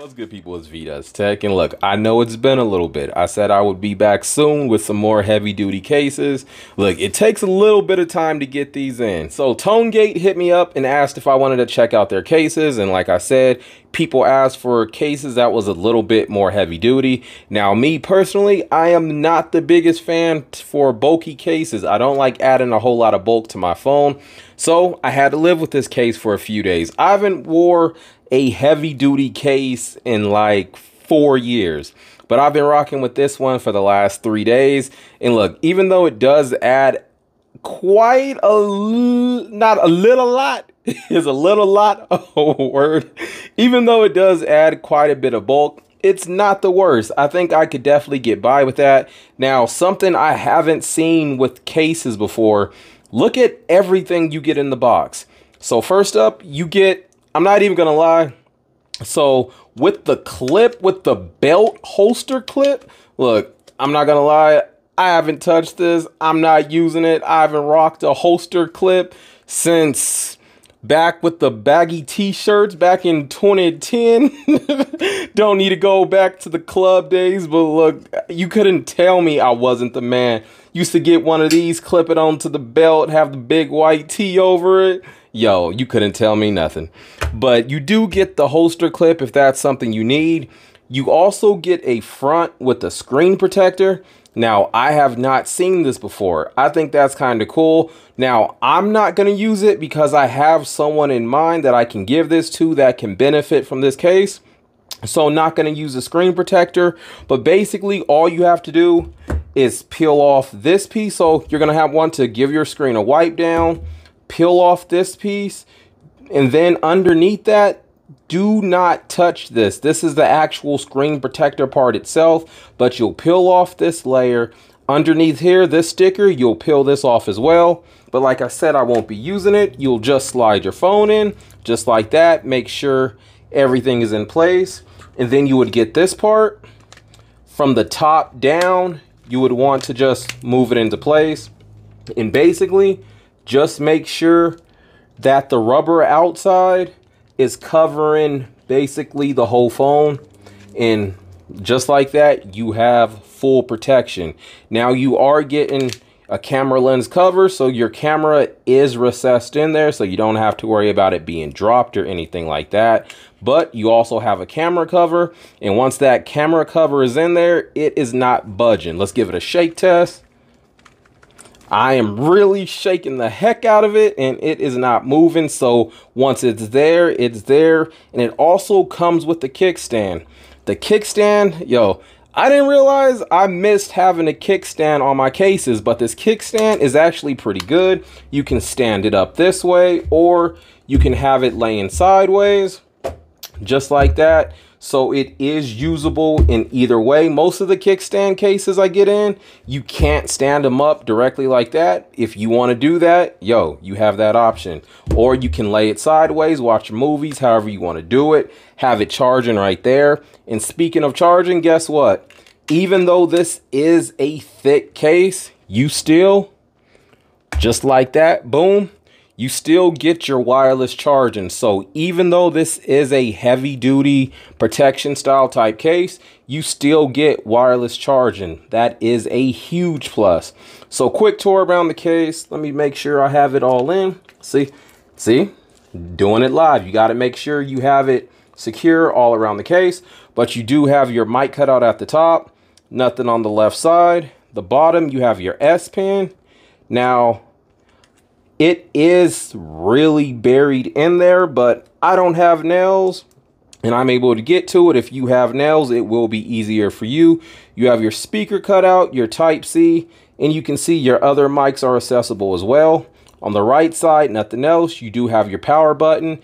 What's good, people? It's Vdoes Tech, and look, I know it's been a little bit. I said I would be back soon with some more heavy-duty cases. Look, it takes a little bit of time to get these in. So Tongate hit me up and asked if I wanted to check out their cases, and like I said, people asked for cases that was a little bit more heavy-duty. Now, me personally, I am not the biggest fan for bulky cases. I don't like adding a whole lot of bulk to my phone, so I had to live with this case for a few days. I haven't wore a heavy duty case in like four years. But I've been rocking with this one for the last three days. And look, even though it does add quite a not a little lot is a little lot oh word even though it does add quite a bit of bulk it's not the worst i think i could definitely get by with that now something i haven't seen with cases before look at everything you get in the box so first up you get I'm not even gonna lie. So with the clip, with the belt holster clip, look, I'm not gonna lie. I haven't touched this. I'm not using it. I haven't rocked a holster clip since back with the baggy t-shirts back in 2010 don't need to go back to the club days but look you couldn't tell me i wasn't the man used to get one of these clip it onto the belt have the big white tee over it yo you couldn't tell me nothing but you do get the holster clip if that's something you need you also get a front with a screen protector now, I have not seen this before. I think that's kind of cool. Now, I'm not going to use it because I have someone in mind that I can give this to that can benefit from this case. So not going to use a screen protector, but basically all you have to do is peel off this piece. So you're going to have one to give your screen a wipe down, peel off this piece, and then underneath that, do not touch this. This is the actual screen protector part itself, but you'll peel off this layer. Underneath here, this sticker, you'll peel this off as well. But like I said, I won't be using it. You'll just slide your phone in, just like that. Make sure everything is in place. And then you would get this part. From the top down, you would want to just move it into place. And basically, just make sure that the rubber outside is covering basically the whole phone. And just like that you have full protection. Now you are getting a camera lens cover so your camera is recessed in there so you don't have to worry about it being dropped or anything like that. But you also have a camera cover and once that camera cover is in there it is not budging. Let's give it a shake test I am really shaking the heck out of it and it is not moving. So once it's there, it's there. And it also comes with the kickstand. The kickstand, yo, I didn't realize I missed having a kickstand on my cases, but this kickstand is actually pretty good. You can stand it up this way or you can have it laying sideways just like that so it is usable in either way. Most of the kickstand cases I get in, you can't stand them up directly like that. If you want to do that, yo, you have that option. Or you can lay it sideways, watch your movies, however you want to do it. Have it charging right there. And speaking of charging, guess what? Even though this is a thick case, you still, just like that, boom, you still get your wireless charging. So even though this is a heavy duty protection style type case, you still get wireless charging. That is a huge plus. So quick tour around the case. Let me make sure I have it all in. See, see, doing it live. You got to make sure you have it secure all around the case, but you do have your mic cutout at the top, nothing on the left side. The bottom, you have your S Pen. Now, it is really buried in there, but I don't have nails and I'm able to get to it. If you have nails, it will be easier for you. You have your speaker cutout, your type C, and you can see your other mics are accessible as well. On the right side, nothing else. You do have your power button.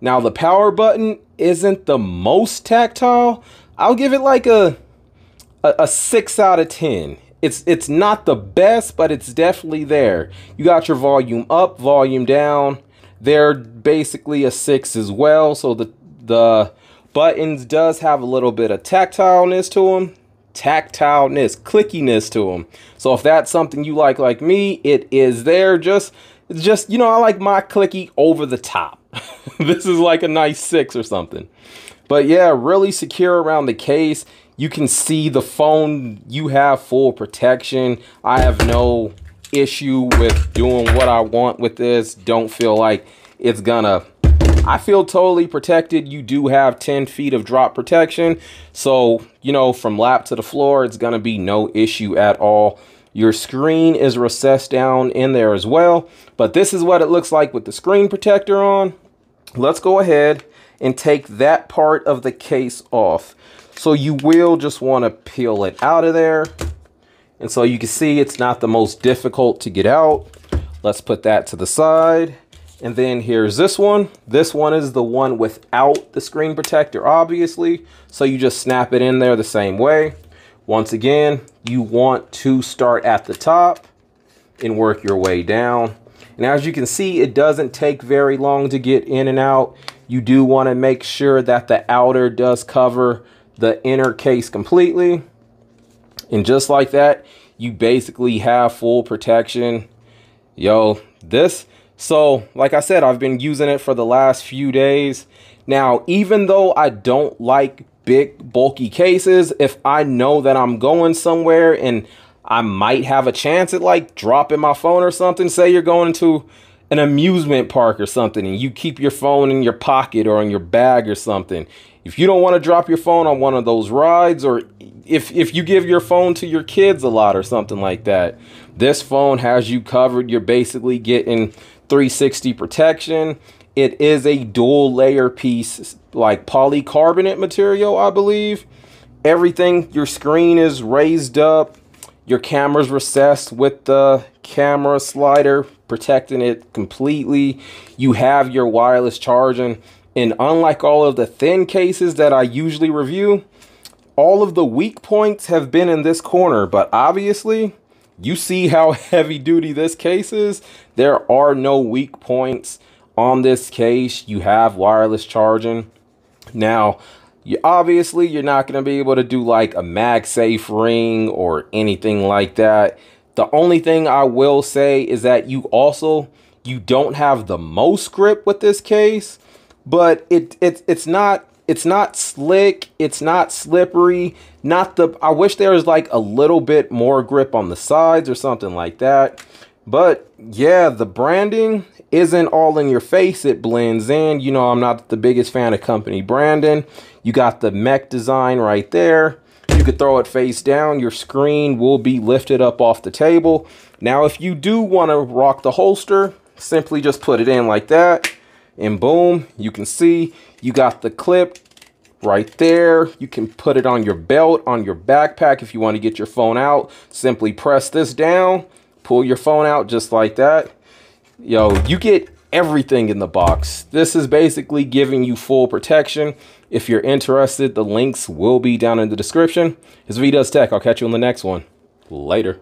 Now the power button isn't the most tactile. I'll give it like a, a, a six out of 10 it's it's not the best, but it's definitely there. You got your volume up, volume down. They're basically a six as well. So the the buttons does have a little bit of tactileness to them, tactileness, clickiness to them. So if that's something you like, like me, it is there. Just just you know, I like my clicky over the top. this is like a nice six or something. But yeah, really secure around the case. You can see the phone, you have full protection. I have no issue with doing what I want with this. Don't feel like it's gonna I feel totally protected. You do have 10 feet of drop protection. So, you know, from lap to the floor, it's going to be no issue at all. Your screen is recessed down in there as well. But this is what it looks like with the screen protector on. Let's go ahead and take that part of the case off. So you will just want to peel it out of there. And so you can see it's not the most difficult to get out. Let's put that to the side. And then here's this one. This one is the one without the screen protector, obviously. So you just snap it in there the same way. Once again, you want to start at the top and work your way down. And as you can see, it doesn't take very long to get in and out. You do want to make sure that the outer does cover the inner case completely. And just like that, you basically have full protection. Yo, this so, like I said, I've been using it for the last few days. Now, even though I don't like big, bulky cases, if I know that I'm going somewhere and I might have a chance at like dropping my phone or something, say you're going to an amusement park or something and you keep your phone in your pocket or in your bag or something. If you don't want to drop your phone on one of those rides or if if you give your phone to your kids a lot or something like that, this phone has you covered. You're basically getting 360 protection. It is a dual layer piece, like polycarbonate material, I believe. Everything, your screen is raised up. Your camera's recessed with the camera slider, protecting it completely. You have your wireless charging. And unlike all of the thin cases that I usually review, all of the weak points have been in this corner. But obviously, you see how heavy duty this case is. There are no weak points on this case. You have wireless charging. Now, you, obviously, you're not going to be able to do like a MagSafe ring or anything like that. The only thing I will say is that you also you don't have the most grip with this case, but it, it it's not it's not slick, it's not slippery, not the I wish there was like a little bit more grip on the sides or something like that. But yeah, the branding isn't all in your face. It blends in. You know, I'm not the biggest fan of company branding. You got the mech design right there. You could throw it face down. Your screen will be lifted up off the table. Now, if you do want to rock the holster, simply just put it in like that. And boom, you can see you got the clip right there. You can put it on your belt, on your backpack if you want to get your phone out. Simply press this down pull your phone out just like that. Yo, you get everything in the box. This is basically giving you full protection. If you're interested, the links will be down in the description. This is VDoes Tech. I'll catch you on the next one. Later.